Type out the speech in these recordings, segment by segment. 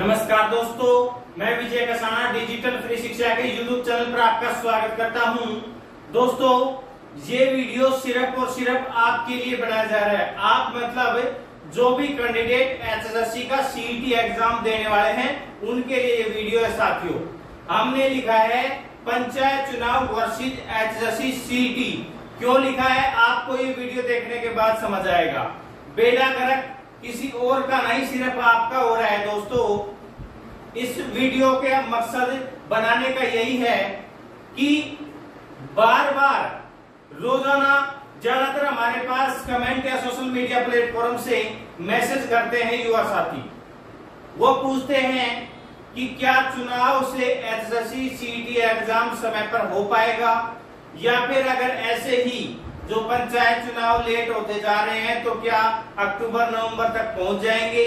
नमस्कार दोस्तों, मैं विजय कसाना डिजिटल फ्री शिक्षा के यूट्यूब चैनल पर आपका स्वागत करता हूँ। दोस्तों, ये वीडियो सिर्फ़ और सिर्फ़ आपके लिए बनाया जा रहा है। आप मतलब जो भी कैंडिडेट एसएससी का सीईटी एग्ज़ाम देने वाले हैं, उनके लिए ये वीडियो है साथियों। हमने लिखा है, पंचायत चुनाव वर्षित एसएससी सीईटी क्यों लिखा है, आपको ये वीडियो देखने के बाद समझ आएगा। बेड़ा गर्क किसी और का नहीं, सिर्फ़ आपका हो रहा है दोस्तों। इस वीडियो के मकसद बनाने का यही है कि बार बार रोज़ाना ज़्यादातर हमारे पास कमेंट या सोशल मीडिया प्लेटफॉर्म से मैसेज करते हैं युवा साथी। वो पूछते हैं कि क्या चुनाव से एसएससी सीटी एग्ज़ाम समय पर हो पाएगा या फिर अगर ऐसे ही जो पंचायत चुनाव लेट होते जा रहे हैं तो क्या अक्टूबर, नवंबर तक पहुँच जाएँगे?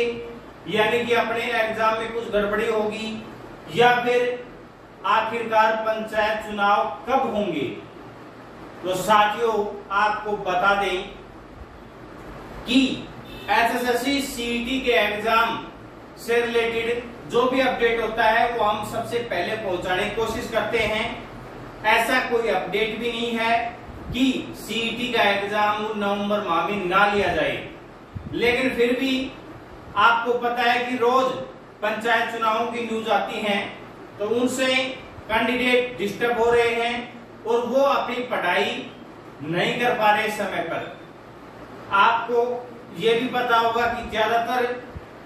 यानी कि अपने एग्ज़ाम में कुछ गड़बड़ी होगी? या फिर आखिरकार पंचायत चुनाव कब होंगे? तो साथियों, आपको बता दें कि एसएससी सीईटी के एग्ज़ाम से रिलेटेड जो भी अपडेट होता है, वो हम सबसे पहले पहुँचाने की कोशिश करते हैं। ऐसा कोई अपडेट भी नहीं है। कि सीईटी का एग्ज़ाम नवंबर माह में ना लिया जाए। लेकिन फिर भी आपको पता है कि रोज पंचायत चुनावों की न्यूज़ आती है तो उनसे कैंडिडेट डिस्टर्ब हो रहे हैं और वो अपनी पढ़ाई नहीं कर पा रहे समय पर। आपको ये भी पता होगा कि ज़्यादातर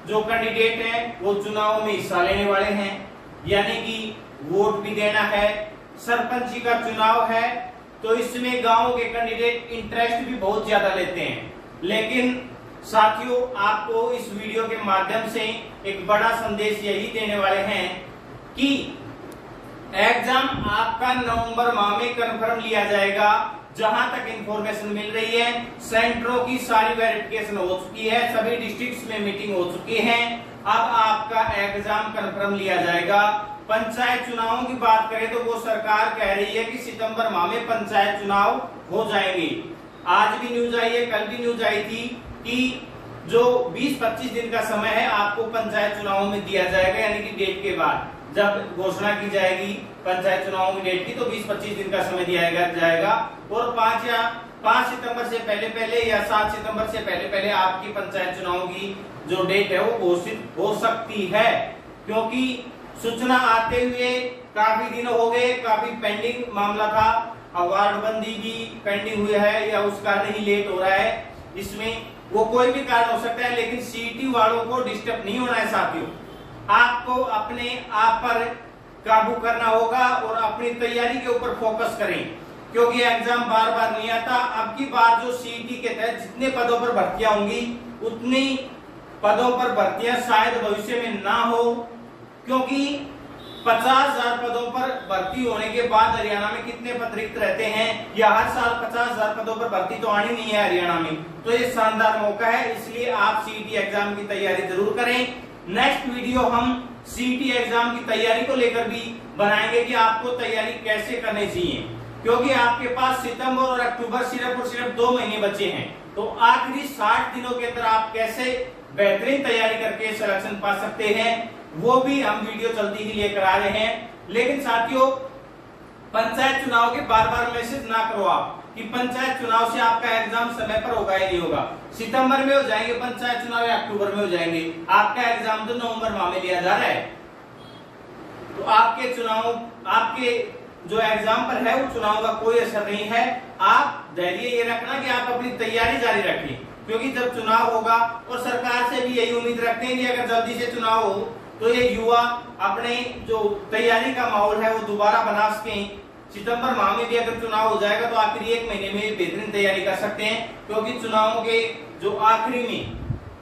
जो कैंडिडेट हैं, वो चुनाव में हिस्सा लेने वाले हैं। यानी कि वोट भी देना है, सरपंची का चुनाव है तो इसमें गाँव के कैंडिडेट इंटरेस्ट भी बहुत ज़्यादा लेते हैं। लेकिन साथियों, आपको इस वीडियो के माध्यम से एक बड़ा संदेश यही देने वाले हैं कि एग्ज़ाम आपका नवंबर माह में कंफर्म लिया जाएगा, जहाँ तक इंफॉर्मेशन मिल रही है। सेंटरों की सारी वेरिफिकेशन हो चुकी है, सभी डिस्ट्रिक्ट्स में मीटिंग हो चुकी है। अब आपका एग्ज़ाम कंफर्म लिया जाएगा। पंचायत चुनावों की बात करें तो वो सरकार कह रही है कि सितंबर माह में पंचायत चुनाव हो जाएँगे। आज भी न्यूज़ आई है, कल भी न्यूज़ आई थी कि जो 20-25 दिन का समय है, आपको पंचायत चुनावों में दिया जाएगा, यानी कि डेट के बाद। जब घोषणा की जाएगी पंचायत चुनावों की डेट की तो 20-25 दिन का समय दिया जाएगा। और पाँच या, पाँच सितंबर से पहले पहले या सात सितंबर से पहले पहले आपकी पंचायत चुनाव की जो डेट है, वो घोषित हो सकती है। क्योंकि सूचना आते हुए काफ़ी दिन हो गए, काफ़ी पेंडिंग मामला था। अवार्ड बंदी भी पेंडिंग हुई है या उसका नहीं लेट हो रहा है, इसमें वो कोई भी कारण हो सकता है, लेकिन सीटी वालों को डिस्टर्ब नहीं होना है साथियों। आपको अपने आप पर काबू करना होगा और अपनी तैयारी के ऊपर फोकस करें, क्योंकि एग्ज़ाम बार बार नहीं आता। अब की बार जो सीईटी के तहत जितने पदों पर भर्तियाँ होंगी, उतनी पदों पर भर्तियाँ शायद भविष्य में ना हो। क्योंकि पचास हज़ार पदों पर भर्ती होने के बाद हरियाणा में कितने पद रिक्त रहते हैं? या हर साल पचास हज़ार पदों पर भर्ती तो आनी नहीं है हरियाणा में। तो ये शानदार मौका है, इसलिए आप सीईटी एग्ज़ाम की तैयारी ज़रूर करें। नेक्स्ट वीडियो हम सीईटी एग्ज़ाम की तैयारी को लेकर भी बनाएँगे कि आपको तैयारी कैसे करनी चाहिए। क्योंकि आपके पास सितंबर और अक्टूबर सिर्फ़ और सिर्फ़ दो महीने बचे हैं। तो आखिरी साठ दिनों के अंदर आप कैसे बेहतरीन तैयारी करके सिलेक्शन पा सकते हैं। वो भी हम वीडियो जल्दी ही लेकर आ रहे हैं। लेकिन साथियों, पंचायत चुनाव के बार बार मैसेज ना करो आप कि पंचायत चुनाव से आपका एग्ज़ाम समय पर होगा या नहीं होगा। सितंबर में हो जाएँगे पंचायत चुनाव या अक्टूबर में हो जाएँगे। आपका एग्ज़ाम तो नवंबर माह में लिया जा रहा है। तो आपके चुनाव, आपके जो एग्ज़ाम पर है, वो चुनाव का कोई असर नहीं है। आप धैर्य ये रखना कि आप अपनी तैयारी जारी रखें। क्योंकि जब चुनाव होगा और सरकार से भी यही उम्मीद रखते हैं कि अगर जल्दी से चुनाव हो तो ये युवा अपने जो तैयारी का माहौल है वो दोबारा बना सके। सितंबर माह में भी अगर चुनाव हो जाएगा तो आखिरी एक महीने में बेहतरीन तैयारी कर सकते हैं, क्योंकि चुनावों के जो आखिरी में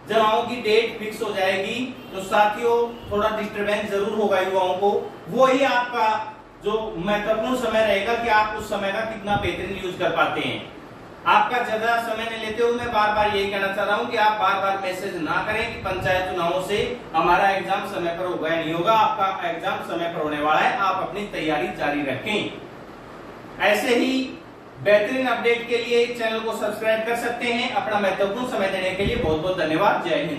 चुनावों की डेट फिक्स हो जाएगी तो साथियों, थोड़ा डिस्टरबेंस ज़रूर होगा युवाओं को। वो ही आपका जो महत्वपूर्ण समय रहेगा कि आप उस समय का कितना बेहतरीन यूज़ कर पाते हैं। आपका ज़्यादा समय नहीं लेते हुए मैं बार बार यही कहना चाह रहा हूँ कि आप बार बार मैसेज ना करें कि पंचायत चुनावों से हमारा एग्ज़ाम समय पर होगा या नहीं होगा। आपका एग्ज़ाम समय पर होने वाला है। आप अपनी तैयारी जारी रखें। ऐसे ही बेहतरीन अपडेट के लिए चैनल को सब्सक्राइब कर सकते हैं। अपना महत्वपूर्ण समय देने के लिए बहुत बहुत धन्यवाद। जय हिंद।